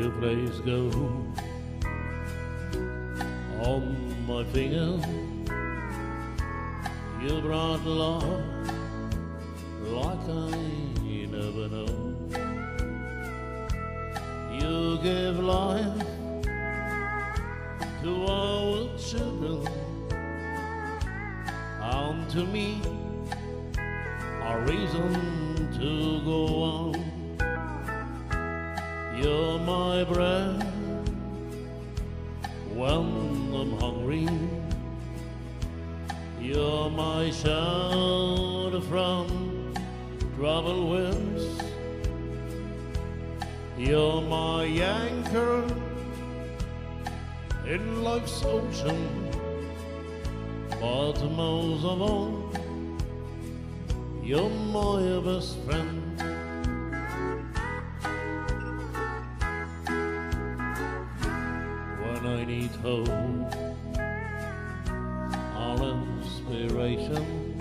your place go on my finger. You brought love like I never know. You gave life to our children and to me a reason to go on. You're my bread when I'm hungry. You're my shelter from troubled winds. You're my anchor in life's ocean. But most of all, you're my best friend. I need hope, all inspiration,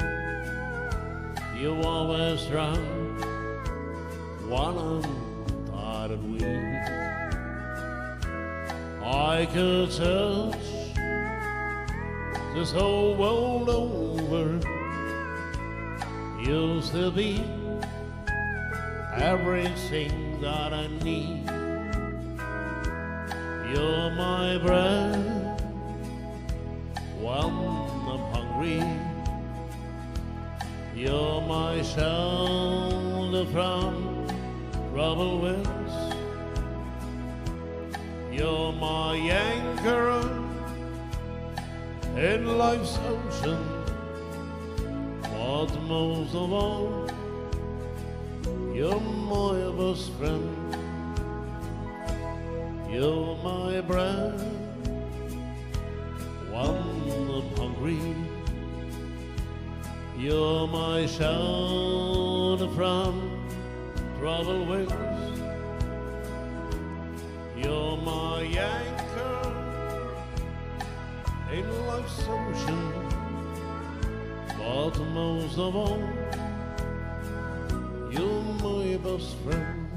you always round when I'm. I could touch this whole world over. You'll still be everything that I need. You're my bread when I'm hungry. You're my shelter from troubled winds. You're my anchor in life's ocean. But most of all, you're my best friend. You're my bread when I'm hungry. You're my shelter from troubled winds. You're my anchor in life's ocean. But most of all, you're my best friend.